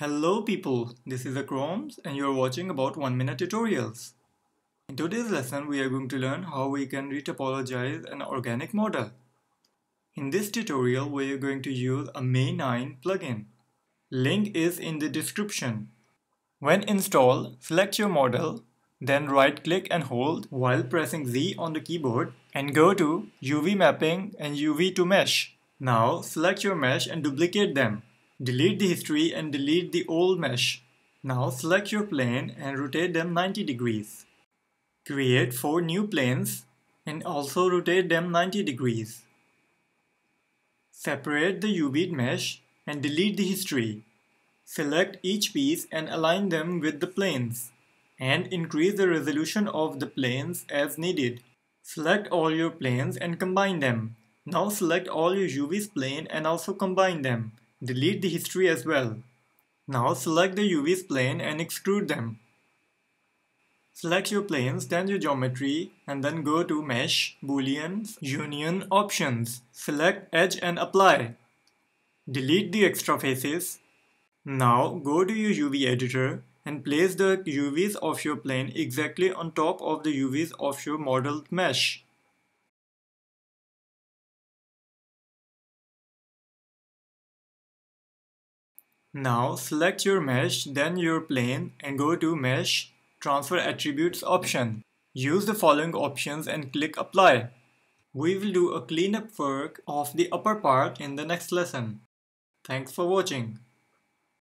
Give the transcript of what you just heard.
Hello people, this is Akroms and you're watching about 1 minute tutorials. In today's lesson we are going to learn how we can retopologize an organic model. In this tutorial we are going to use a May9 plugin. Link is in the description. When installed, select your model, then right click and hold while pressing Z on the keyboard and go to UV mapping and UV to mesh. Now select your mesh and duplicate them. Delete the history and delete the old mesh. Now select your plane and rotate them 90 degrees. Create 4 new planes and also rotate them 90 degrees. Separate the UV mesh and delete the history. Select each piece and align them with the planes and increase the resolution of the planes as needed. Select all your planes and combine them. Now select all your UV's plane and also combine them. Delete the history as well. Now select the UV's plane and extrude them. Select your planes, then your geometry, and then go to Mesh, Boolean, Union Options. Select Edge and Apply. Delete the extra faces. Now go to your UV editor and place the UVs of your plane exactly on top of the UVs of your modeled mesh. Now select your mesh, then your plane and go to Mesh, Transfer Attributes option. Use the following options and click Apply. We will do a cleanup work of the upper part in the next lesson. Thanks for watching.